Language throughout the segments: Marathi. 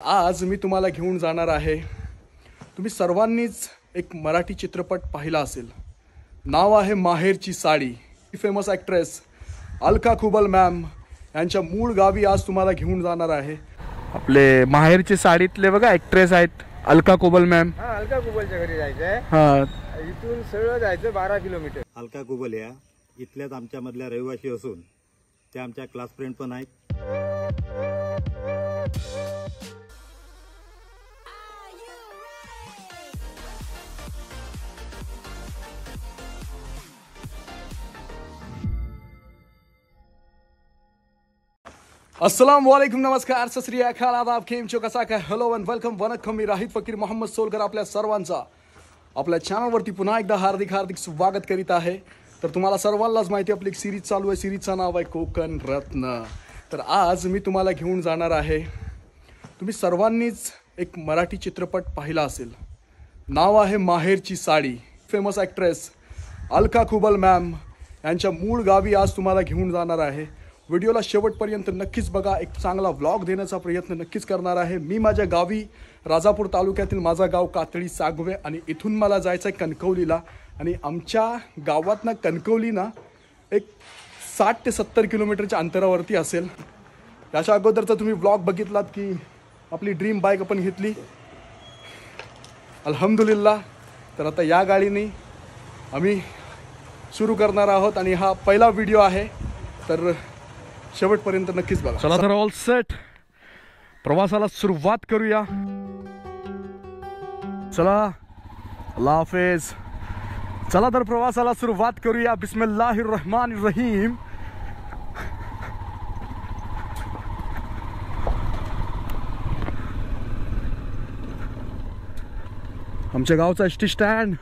आज मी तुम्हाला घेऊन जाणार आहे. तुम्ही सर्वांनीच एक मराठी चित्रपट पाहिला असेल. नाव आहे Maherchi Sadi. Famous actress Alka Kubal ma'am यांच्या मूळ गावी आज तुम्हाला घेऊन जाणार आहे. आपले माहेरचे साडीतले बघा ॲक्ट्रेस आहेत अलका कोबल मॅम हा अलका कुबलच्या घरी जायचंय. हां. इथून सरळ जायचं बारा किलोमीटर. अलका कुबल या. इथल्याच आमच्यामधल्या रहिवासी असून त्या आमच्या क्लास फ्रेंड पण आहेत. अस्सलाम वालेकुम नमस्कार सत श्री अकाल आदाब खेम चो कसा काय हॅलो अँड वेलकम वनकम मी राहिद फकीर मोहम्मद सोलकर आपल्या सर्वांचा आपल्या चॅनलवरती पुन्हा एकदा हार्दिक हार्दिक स्वागत करीत आहे तर तुम्हाला सर्वांनाच माहिती आहे, आपली एक सिरीज चालू आहे सिरीजचं नाव आहे कोकण रत्न तर आज मी तुम्हाला घेऊन जाणार आहे तुम्ही सर्वांनीच एक मराठी चित्रपट पाहिला असेल नाव आहे Maherchi Sadi famous actress Alka Kubal ma'am यांच्या मूळ गावी आज तुम्हाला घेऊन जाणार आहे व्हिडिओला शेवटपर्यंत नक्कीच बघा. एक चांगला व्लॉग देण्याचा प्रयत्न नक्कीच करणार आहे. मी माझ्या गावी राजापूर तालुक्यातील माझा गाव कातळी सागवे आणि इथून मला जायचं आहे कणकवलीला. आणि आमच्या गावातनं कणकवली ना एक साठ ते सत्तर किलोमीटरच्या अंतरावरती असेल. याच्या अगोदरचा तुम्ही ब्लॉग बघितलात की आपली ड्रीम बाईक आपण घेतली. अल्हम्दुलिल्ला तर आता या गाडीने आम्ही सुरू करणार आहोत आणि हा पहिला व्हिडिओ आहे. तर शेवटपर्यंत नक्कीच बघा. चला तर ऑल सेट प्रवासाला सुरुवात करूया. चला. लाफेज चला तर प्रवासाला सुरुवात करूया. बिस्मिल्लाहिर रहमान रहीम आमच्या गावचा एस टी स्टँड.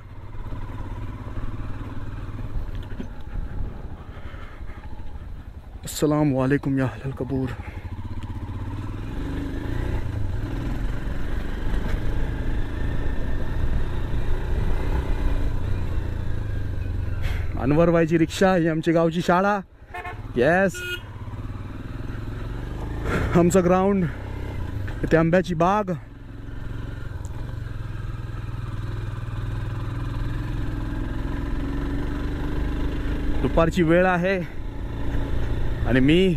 अस्सलाम वालेकुम या हलल अनवर अनवरबाईची रिक्षा ही आमची गावची शाळा येस आमचं ग्राउंड इथे आंब्याची बाग दुपारची वेळ आहे आणि मी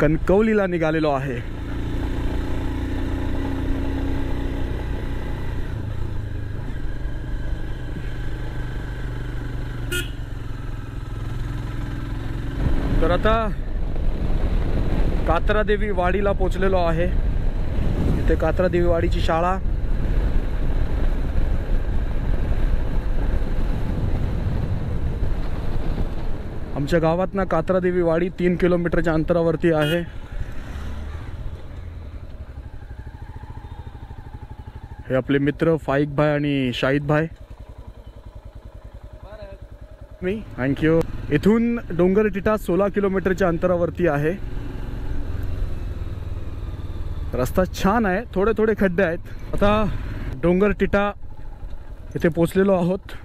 कणकवलीला निघालेलो आहे. तर आता कात्रादेवी वाडीला पोचलेलो आहे. इथे कात्रादेवी वाडीची शाळा आमच्या गावात ना कात्रादेवी वाडी तीन किलोमीटरच्या अंतरावरती आहे. हे आपले मित्र फाईक भाई आणि शाहिद भाई. मी थँक्यू इथून डोंगर टिटा सोळा किलोमीटरच्या अंतरावरती आहे. रस्ता छान आहे थोडे थोडे खड्डे आहेत. आता डोंगर टिटा इथे पोचलेलो आहोत.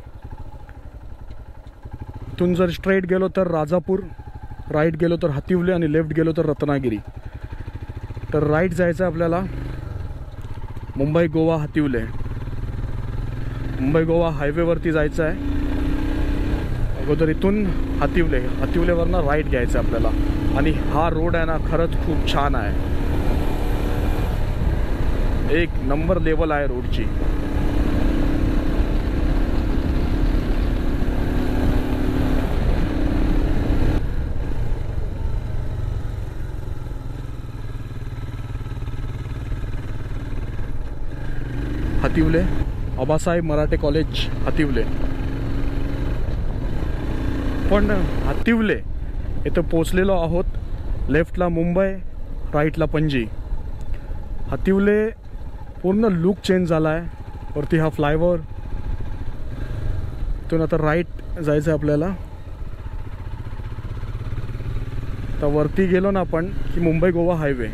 इथून जर स्ट्रेट गेलो तर राजापूर राईट गेलो तर हातिवले आणि लेफ्ट गेलो तर रत्नागिरी. तर राईट जायचं आहे आपल्याला मुंबई गोवा हातिवले. मुंबई गोवा हायवेवरती जायचं आहे. अगोदर इथून हातिवले हातिवलेवरनं राईट घ्यायचं आहे आपल्याला. आणि हा रोड आहे ना खरंच खूप छान आहे. एक नंबर लेवल आहे रोडची हातिवले. आबासाहेब मराठे कॉलेज हातिवले. पण हातिवले इथं पोचलेलो आहोत लेफ्टला मुंबई राईटला पणजी. हातिवले पूर्ण लुक चेंज झाला आहे वरती हा फ्लायओव्हर इथून आता राईट जायचं आहे आपल्याला. तर वरती गेलो ना आपण की मुंबई गोवा हायवे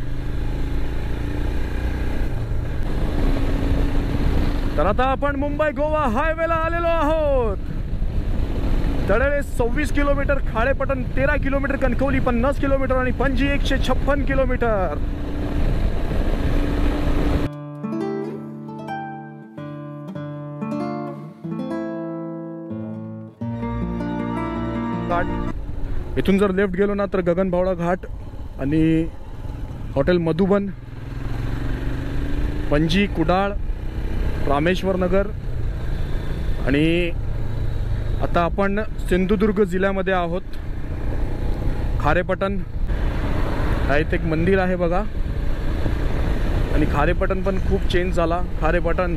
तर आता आपण मुंबई गोवा हायवेला आलेलो आहोत. तडळे सव्वीस किलोमीटर खाळेपटन तेरा किलोमीटर कणकवली पन्नास किलोमीटर आणि पणजी एकशे छप्पन किलोमीटर. इथून जर लेफ्ट गेलो ना तर गगनबावडा घाट आणि हॉटेल मधुबन पणजी कुडाळ रामेश्वर नगर आणि आता आपण सिंधुदुर्ग जिल्ह्यामध्ये आहोत. खारेपटण हा इथे एक मंदिर आहे बघा. आणि खारेपटण पण खूप चेंज झाला. खारेपटण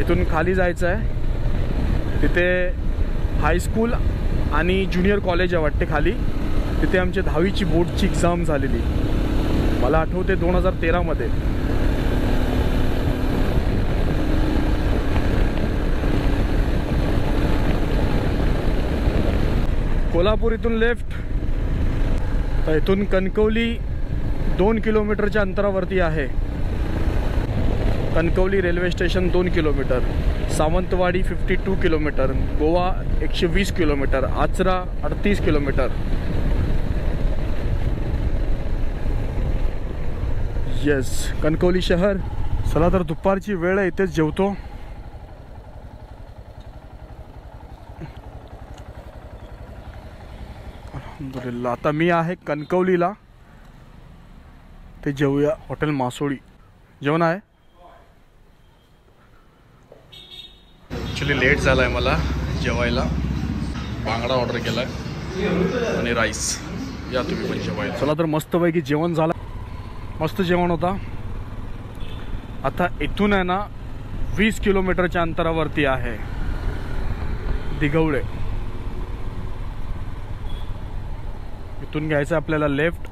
इथून खाली जायचं आहे. तिथे हायस्कूल आणि ज्युनियर कॉलेज आहे वाटते खाली. तिथे आमची दहावीची बोर्डची एक्झाम झालेली. मला आठवते दोन हजार तेरामध्ये. कोल्हापूर इथून लेफ्ट तर इथून कणकवली दोन किलोमीटरच्या अंतरावरती आहे. कणकवली रेल्वे स्टेशन दोन kilometre. Sawantwadi fifty two kilometre. Goa एकशे वीस किलोमीटर. आचरा अडतीस किलोमीटर. येस कणकवली शहर. चला तर दुपारची वेळ आहे इथेच जेवतो. अल्हम्दुलिल्लाह. आता मी आहे कणकवलीला. ते जेवूया हॉटेल मासोळी. जेवण आहे? ॲक्च्युली लेट झाला आहे मला जेवायला. बांगडा ऑर्डर केला आहे आणि राईस या तुम्ही पण जेवायला. चला तर मस्तपैकी जेवण झालं. मस्त जेवण होता. आता इथून आहे ना वीस किलोमीटरच्या अंतरावरती आहे. दिगवळे इथून घ्यायचं आपल्याला लेफ्ट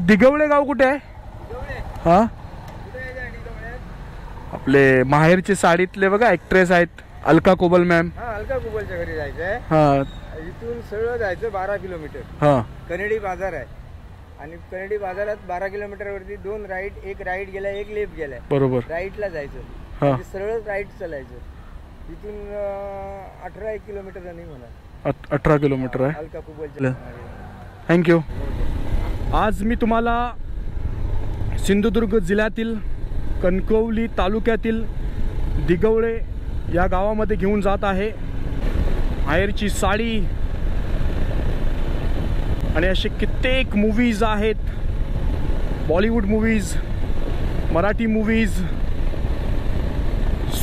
दिगवळे गाव कुठे आहे? हा? आपले माहेरचे साडीतले बघा ऍक्ट्रेस आहेत. अलका कोबल मॅम हा अलका कुबलच्या घरी जायचंय. हा. इथून सरळ जायचं बारा किलोमीटर. हा. कनेडी बाजार आहे. आणि कनेडी बाजारात बारा किलोमीटर वरती दोन राईट एक राईट गेलाय एक लेफ्ट गेलाय. बरोबर. राईटला जायचं. म्हणजे सरळ राईट चालायचं. तिथून अठरा एक किलोमीटर रनिंग होणार. अठ- अठरा किलोमीटर आहे. थँक्यू आज मी तुम्हाला सिंधुदुर्ग जिल्ह्यातील कणकवली तालुक्यातील दिगवळे या गावामध्ये घेऊन जात आहे. माहेरची साडी आणि असे कित्येक मूवीज आहेत. Bollywood movies Marathi movies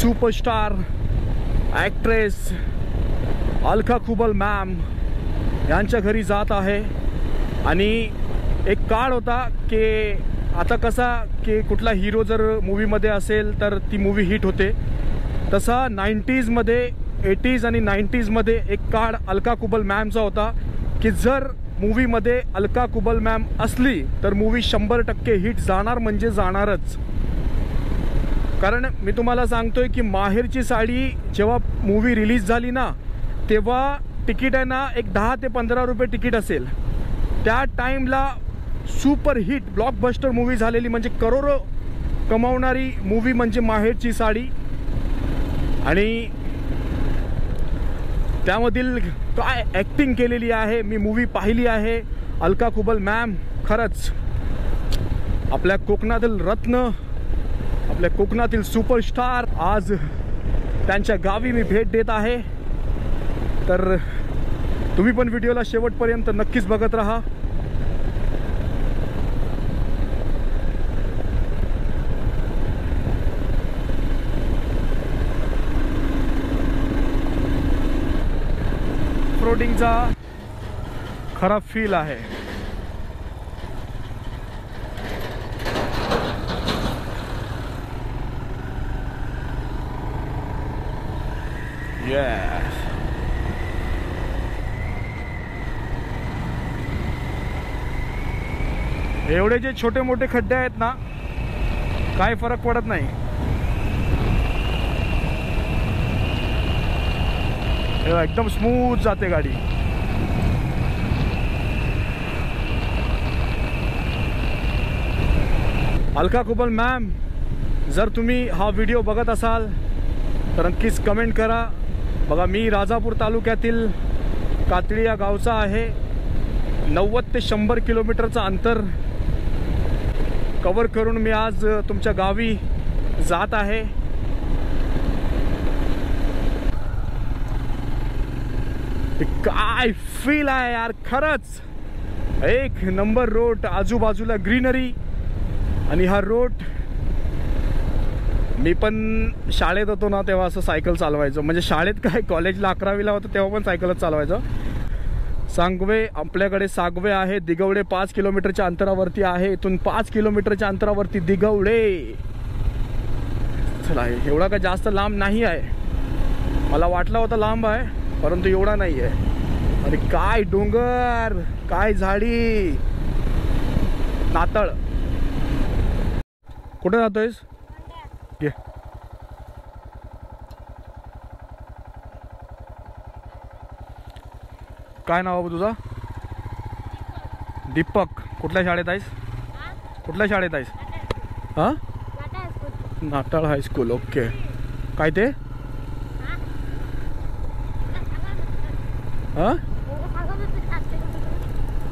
superstar actress Alka Kubal ma'am यांच्या घरी जात आहे. आणि एक काळ होता की आता कसा की कुठला हिरो जर मूवीमध्ये असेल तर ती मूवी हिट होते. तसा नाईन्टीजमध्ये एटीज आणि नाईन्टीजमध्ये एक काळ अलका कुबल मॅमचा होता की जर मूवीमध्ये अलका कुबल मॅम असली तर मूवी शंभर टक्के हिट जाणार म्हणजे जाणारच. कारण मी तुम्हाला सांगतोय की माहेरची साडी जेव्हा मूवी रिलीज झाली ना तेव्हा तिकीट आहे ना एक दहा ते पंधरा रुपये तिकीट असेल. त्या टाईमला सुपरहिट ब्लॉकबस्टर मूवी झालेली म्हणजे करोडो कमावणारी मूवी म्हणजे माहेरची साडी. आणि त्यामधील काय ॲक्टिंग केलेली आहे मी मूवी पाहिली आहे. अलका कुबल मॅम खरंच. आपल्या कोकणातील रत्न आपल्या कोकणातील सुपरस्टार आज त्यांच्या गावी मी भेट देत आहे. तर तुम्ही पण व्हिडिओला शेवटपर्यंत नक्कीच बघत राहा. फ्रोटिंगचा खराब फील आहे. Yes. एवढे जे छोटे मोठे खड्डे आहेत ना काय फरक पडत नाही. एकदम स्मूथ जाते गाडी. अलका कुबल मॅम जर तुम्ही हा व्हिडिओ बघत असाल तर नक्कीच कमेंट करा. बघा मी राजापूर तालुक्यातील कातळी या गावचा आहे. नव्वद ते शंभर किलोमीटरचं अंतर कवर करून मी आज तुमच्या गावी जात आहे. काय फील आहे यार खरंच. एक नंबर रोड आजूबाजूला ग्रीनरी आणि हा रोड मी पण शाळेत होतो ना तेव्हा असं सायकल चालवायचो. म्हणजे शाळेत काय कॉलेजला अकरावीला होतं तेव्हा पण सायकलच चालवायचो. सांगवे आपल्याकडे सागवे आहे दिगवडे पाच किलोमीटरच्या अंतरावरती आहे इथून पाच किलोमीटरच्या अंतरावरती दिगवडे. चला एवढा काय जास्त लांब नाही आहे. मला वाटला होता लांब आहे परंतु एवढा नाही आहे. अरे काय डोंगर काय झाडी. नातळ. कुठे जातोयस? ये काय नाव बाबा तुझा? दीपक. कुठल्या शाळेत आहेस? कुठल्या शाळेत आहेस? हां? नाताळ हायस्कूल ओके काय ते? हां?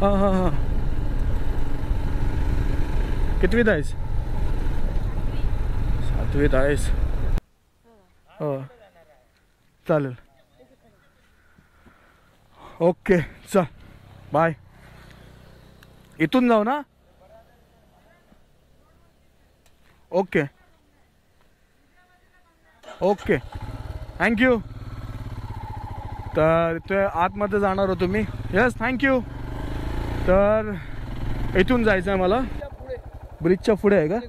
हां हां हां. कितवीत आहेस? सातवीत आहेस? हो. चालेल. ओके चल. बाय. इथून जाऊ ना? ओके. ओके. थँक्यू तर ते आतमध्ये जाणार होतो मी. यस थँक्यू तर इथून जायचं आहे मला ब्रिजच्या पुढे आहे का?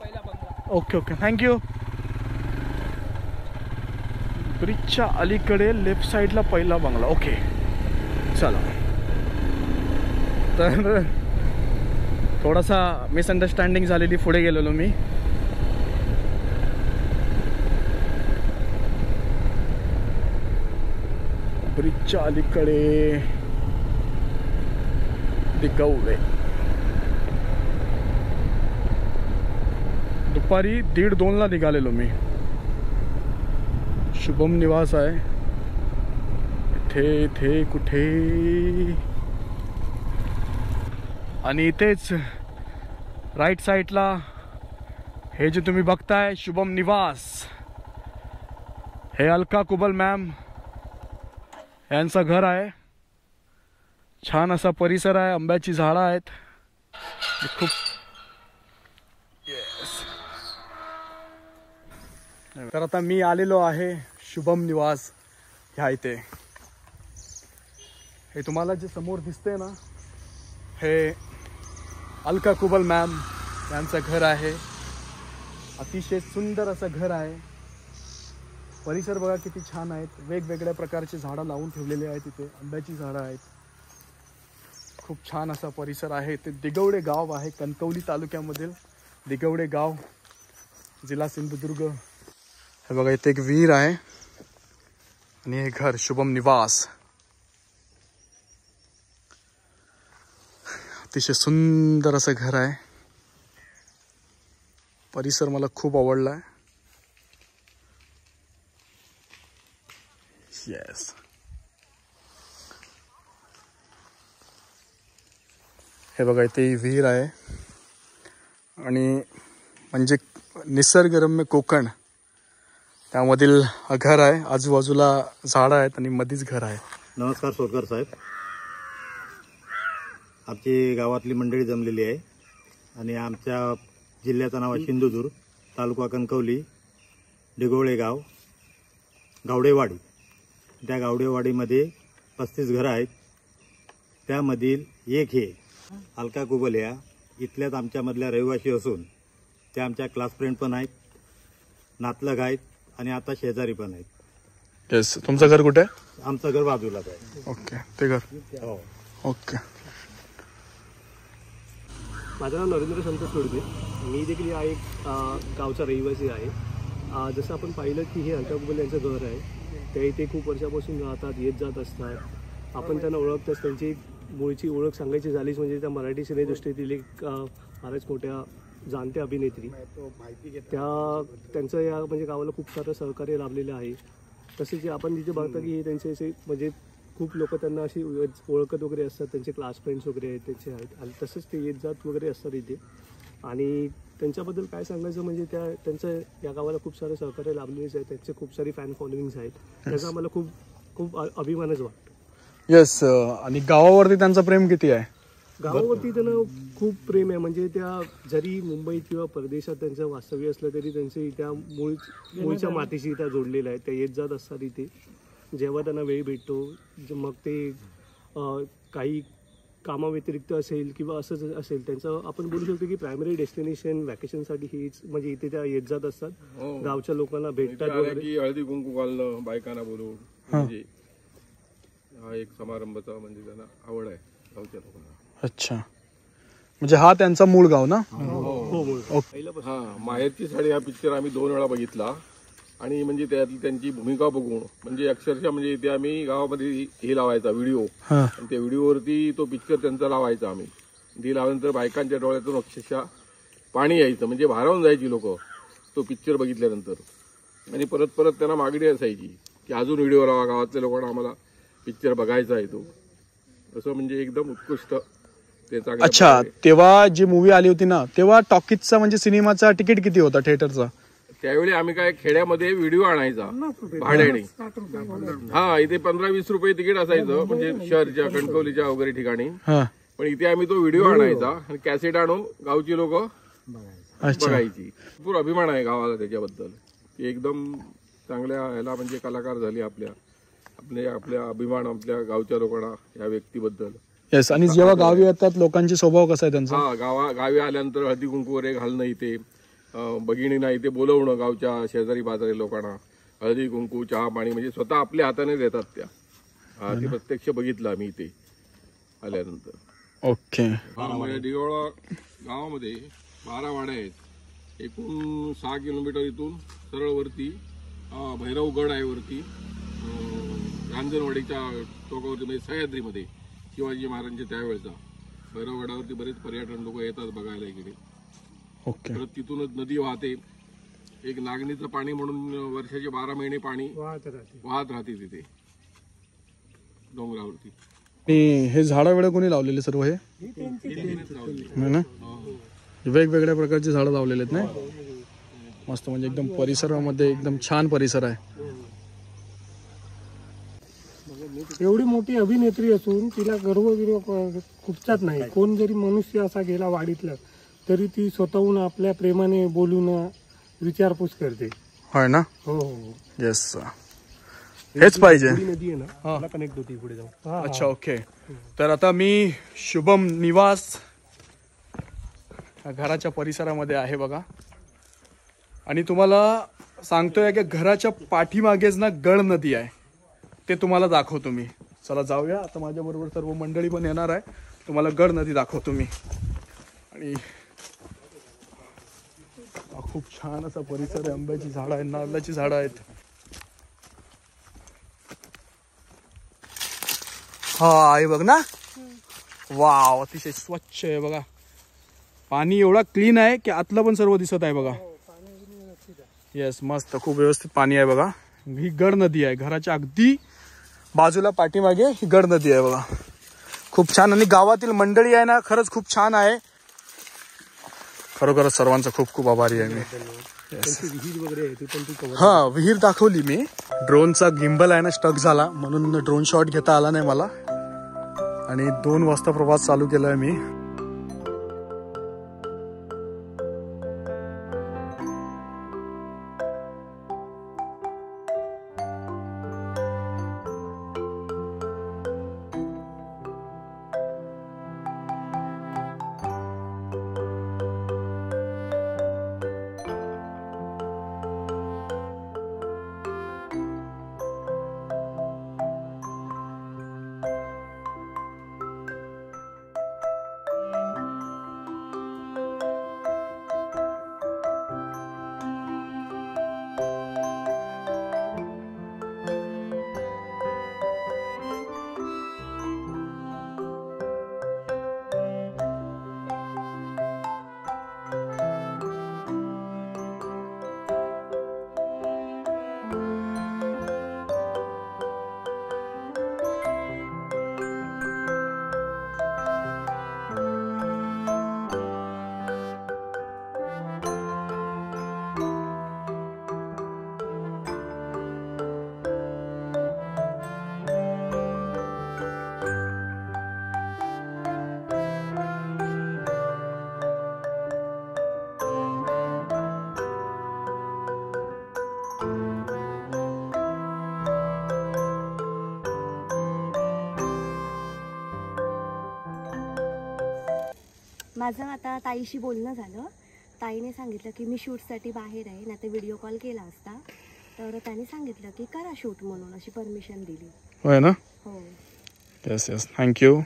पहिला बंगला ओके ओके थँक्यू ब्रिजच्या अलीकडे लेफ़्ट साईडला पहिला बंगला. ओके चला. तर थोडासा मिसअंडरस्टँडिंग झालेली पुढे गेलेलो मी. ब्रिजच्या अलीकडे दिगवडे. दुपारी दीड दोनला निघालेलो मी. शुभम निवास आहे. इथे इथे कुठे? आणि इथेच राईट साईडला हे जे तुम्ही बघताय शुभम निवास. हे अलका कुबल मॅम यांचं घर आहे. छान असा परिसर आहे आंब्याची झाडं आहेत. खूप तर आता मी आलेलो आहे शुभम निवास ह्या इथे. हे तुम्हाला जे समोर दिसते ना हे अलका कुबल मॅम यांचं घर आहे. अतिशय सुंदर असं घर आहे. परिसर बघा किती छान आहेत. वेगवेगळ्या प्रकारचे झाडं लावून ठेवलेले आहेत इथे. आंब्याची झाडं आहेत. खूप छान असा परिसर आहे. ते दिगवडे गाव आहे कणकवली तालुक्यामधील दिगवडे गाव जिल्हा सिंधुदुर्ग. हे बघा इथे एक विहीर आहे आणि हे घर शुभम निवास. अतिशय सुंदर असं घर आहे. परिसर मला खूप आवडला आहे येस हे बघा इथे विहीर आहे. आणि म्हणजे निसर्गरम्य कोकण. त्यामधील हा घर आहे आजूबाजूला झाडं आहेत आणि मधीच घर आहे. नमस्कार सोरकर साहेब. आमची गावातली मंडळी जमलेली आहे आणि आमच्या जिल्ह्याचं नाव आहे सिंधुदुर्ग तालुका कणकवली डिगोळे गाव गावडेवाडी. त्या गावडेवाडीमध्ये पस्तीस घरं आहेत. त्यामधील एक हे अलका कुबल या इथल्याच आमच्यामधल्या रहिवासी असून त्या आमच्या क्लास फ्रेंड पण आहेत. नातलग आहेत. आणि आता शेजारी पण आहेत. येस तुमचं घर कुठे? आमचं घर बाजूलाच आहे. ओके ते घर. हो. ओके माझं नाव नरेंद्र संतोष तोडगे मी देखील या एक अ, गावचा रहिवासी आहे. अ, जसं आपण पाहिलं की हे अलका कुबल यांचं घर आहे. ते इथे खूप वर्षापासून राहतात येत जात असतात. आपण त्यांना ओळखतच. त्यांची मूळची ओळख सांगायची झालीच म्हणजे त्या मराठी सिनेदृष्टीतील एक अ, फारच मोठ्या जाणत्या अभिनेत्री. त्या त्यांचं या म्हणजे गावाला खूप सारं सहकार्य लाभलेलं आहे. तसेच जे आपण जिथे बघता की हे त्यांचे असे म्हणजे खूप लोक त्यांना अशी ओळखत वगैरे असतात. त्यांचे क्लास फ्रेंड्स वगैरे आहेत त्याचे आहेत. आणि तसंच ते येत जात वगैरे असतात इथे. आणि त्यांच्याबद्दल काय सांगायचं म्हणजे त्या त्यांचं या गावाला खूप सारे सहकार्य लाभलेलेच आहेत त्यांचे खूप सारी फॅन फॉलोविंग्स आहेत. त्याचा आम्हाला खूप खूप अभिमानच वाटतो. येस आणि गावावरती त्यांचं प्रेम किती आहे? गावावरती त्यांना खूप प्रेम आहे. म्हणजे त्या जरी मुंबई किंवा परदेशात त्यांचं वास्तव्य असलं तरी त्यांचे त्या मूळ मूळच्या मातीशी त्या जोडलेल्या आहेत. त्या येत जात असतात इथे. जेव्हा त्यांना वेळ भेटतो मग ते काही कामाव्यतिरिक्त असेल किंवा असंच असेल त्यांचं आपण बोलू शकतो की प्रायमरी डेस्टिनेशन वॅकेशनसाठी हेच म्हणजे इथे त्या येत जात असतात. गावच्या लोकांना भेटतात वगैरे. हळदी कुंकू घालणं बायकांना बोलवून म्हणजे हा एक समारंभाचा म्हणजे त्यांना आवड आहे गावच्या लोकांना. अच्छा. म्हणजे हा त्यांचा मूळ गाव ना? हो मूळ हा माहेरची साडी हा पिक्चर आम्ही दोन वेळा बघितला. आणि म्हणजे त्यातली त्यांची भूमिका बघून म्हणजे अक्षरशः म्हणजे इथे आम्ही गावामध्ये हे लावायचा व्हिडिओ हा. आणि त्या व्हिडिओवरती तो पिक्चर त्यांचा लावायचा आम्ही. ती लावल्यानंतर बायकांच्या डोळ्यातून अक्षरशः पाणी यायचं म्हणजे भारावून जायची लोक तो पिक्चर बघितल्यानंतर. आणि परत परत त्यांना मागणी असायची की अजून व्हिडिओ लावा गावातल्या लोकांना आम्हाला पिक्चर बघायचा आहे तो. असं म्हणजे एकदम उत्कृष्ट ते अच्छा. तेव्हा जी मूवी आली होती ना तेव्हा टॉकीजचा म्हणजे सिनेमाचा तिकीट किती होता थिएटरचा त्यावेळी आम्ही काय खेड्यामध्ये व्हिडिओ आणायचा भाड्याने. हा इथे पंधरा वीस रुपये तिकीट असायचं म्हणजे शहरच्या कणकवलीच्या वगैरे ठिकाणी. हा. पण इथे आम्ही तो व्हिडिओ आणायचा आणि कॅसेट आणून गावची लोक अच्छा. बघायची. भरपूर अभिमान आहे गावाला त्याच्याबद्दल. की एकदम चांगल्या ह्याला म्हणजे कलाकार झाली आपल्या. आपले आपल्या अभिमान आपल्या गावच्या लोकांना या व्यक्तीबद्दल. येस आणि जेव्हा गावी येतात लोकांचे स्वभाव कसा आहे त्यांचा? हा गावा गावी आल्यानंतर हळदी कुंकू वगैरे घालणं इथे भगिनींना इथे बोलवणं गावच्या शेजारी पाजारी लोकांना. हळदी कुंकू चहा पाणी म्हणजे स्वतः आपल्या हाताने देतात त्या. हा ते प्रत्यक्ष बघितलं आम्ही इथे आल्यानंतर. ओके. म्हणजे दिगोळा गावामध्ये बारा वाड्या आहेत. एकूण सहा किलोमीटर इथून सरळ वरती भैरवगड आहे वरती रांजणवाडीच्या टोकावरती म्हणजे सह्याद्रीमध्ये. शिवाजी महाराजांच्या त्यावेळेचा भैरवगडावरती बरेच पर्यटन लोक येतात बघायला इकडे ओके. परत तिथूनच नदी वाहते. एक नागणीचं पाणी म्हणून वर्षाचे बारा महिने पाणी वाहत राहते. वाहत राहते तिथे. डोंगरावरती. आणि हे झाडं वेळ कोणी लावलेले सर्व हे? हो ना? वेगवेगळ्या प्रकारची झाडं लावलेले आहेत ना मस्त म्हणजे एकदम परिसरामध्ये एकदम छान परिसर आहे. एवढी मोठी अभिनेत्री असून तिला गर्व कुठचाच नाही. कोण जरी मनुष्य असा गेला वाडीतला तरी ती स्वतःहून आपल्या प्रेमाने बोलून विचारपूस करते. होय ना? हो हो हो. येस हेच पाहिजे. पुढी नदी आहे ना? त्याला कनेक्ट होती पुढे जाऊन अच्छा ओके तर आता मी शुभम निवास घराच्या परिसरामध्ये आहे बघा. आणि तुम्हाला सांगतोय की घराच्या पाठीमागेच ना गळ नदी आहे. ते तुम्हाला दाखवतो मी. चला जाऊया. आता माझ्याबरोबर सर्व मंडळी पण येणार आहे. तुम्हाला गड नदी दाखवतो मी. आणि खूप छान असा परिसर आहे. आंब्याची झाडं आहेत नारळाची झाडं आहेत. हा आहे बघ ना? वाव अतिशय स्वच्छ आहे बघा. पाणी एवढा क्लीन आहे की आतलं पण सर्व दिसत आहे बघा. येस मस्त. खूप व्यवस्थित पाणी आहे बघा. ही गड नदी आहे. घराच्या अगदी बाजूला पाठीमागे ही गड नदी आहे बघा. खूप छान आणि गावातील मंडळी आहे ना खरंच खूप छान आहे. खरोखरच सर्वांचा खूप खूप आभारी आहे मी. विहीर हा विहीर दाखवली मी. ड्रोनचा गिंबल आहे ना स्टक झाला. म्हणून ड्रोन शॉट घेता आला नाही मला. आणि दोन वाजता प्रवास चालू केलाय मी. माझं आता ताईशी बोलणं झालं. ताईने सांगितलं की मी शूटसाठी बाहेर आहे ना ते व्हिडिओ कॉल केला असता. तर त्याने सांगितलं की करा शूट म्हणून अशी परमिशन दिली. होय ना? हो. येस येस थँक्यू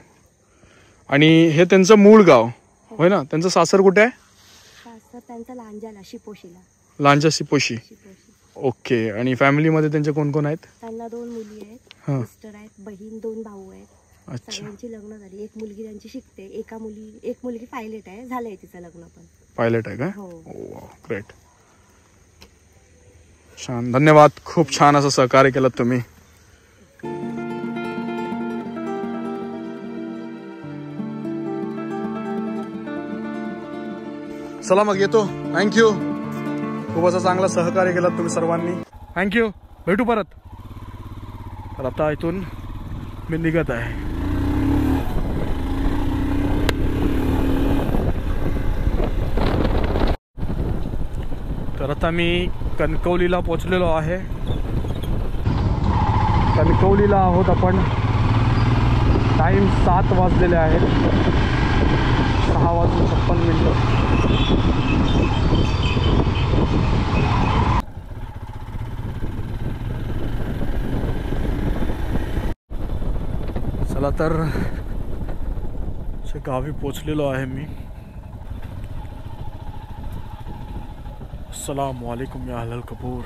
आणि हे त्यांचं मूळ गाव. होय ना? त्यांचं सासर कुठे आहे? सासर त्यांचं लांजाला शिपोशीला. लांजा सिपोशी शिपोशी. ओके आणि फॅमिलीमध्ये त्यांचे कोण कोण आहेत? त्यांना दोन मुली आहेत हां. मिस्टर आहेत बहीण दोन भाऊ आहेत. अच्छा. सगळ्यांची लग्न झाली. एक मुलगी त्यांची शिकते. एका मुली एक मुलगी पायलट आहे. झालंय तिचं लग्न पण. पायलट आहे काय हो. ग्रेट छान. धन्यवाद. खूप छान असं सहकार्य केलं तुम्ही. चला मग येतो. थँक्यू खूप असं चांगलं सहकार्य केलं तुम्ही सर्वांनी. थँक्यू भेटू परत. तर आता इथून मी निघत आहे. आता मी कणकवलीला पोचलेलो आहे. कणकवलीला आहोत आपण. टाईम सात वाजलेले आहेत. सहा वाजून छप्पन मिनटं. चला तर गावी पोचलेलो आहे मी. अस्सलाम वालेकुम या अहलल कपूर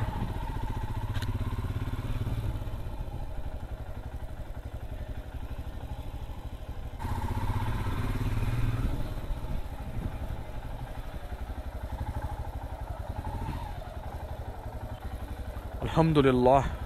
अल्हम्दुलिल्लाह